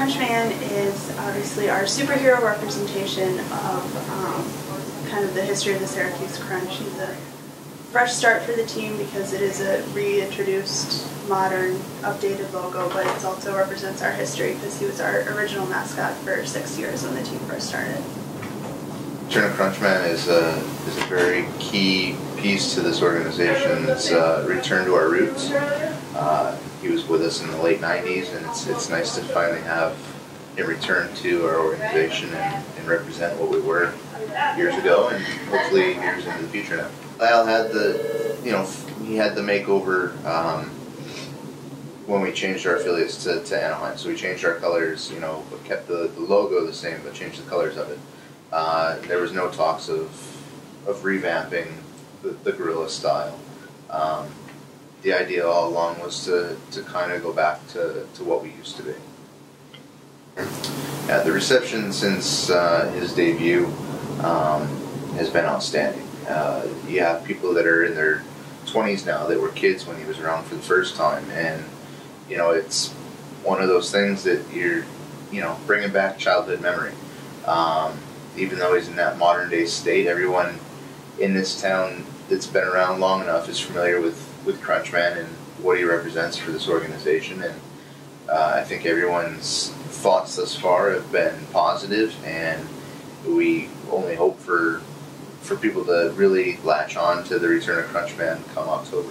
Crunchman is obviously our superhero representation of um, kind of the history of the Syracuse Crunch. He's a fresh start for the team because it is a reintroduced, modern, updated logo, but it also represents our history because he was our original mascot for six years when the team first started. Turner Crunchman is a, is a very key piece to this organization. It's a return to our roots. Uh, he was with us in the late 90s, and it's, it's nice to finally have him return to our organization and, and represent what we were years ago and hopefully years into the future now. Lyle had the, you know, he had the makeover um, when we changed our affiliates to, to Anaheim. So we changed our colors, you know, but kept the, the logo the same, but changed the colors of it. Uh, there was no talks of, of revamping the, the gorilla style. Um, the idea all along was to, to kind of go back to, to what we used to be. Yeah, the reception since uh, his debut um, has been outstanding. Uh, you have people that are in their 20s now that were kids when he was around for the first time, and you know it's one of those things that you're, you know, bringing back childhood memory. Um, even though he's in that modern day state, everyone in this town that's been around long enough is familiar with with Crunchman and what he represents for this organization, and uh, I think everyone's thoughts thus far have been positive, and we only hope for for people to really latch on to the return of Crunchman come October.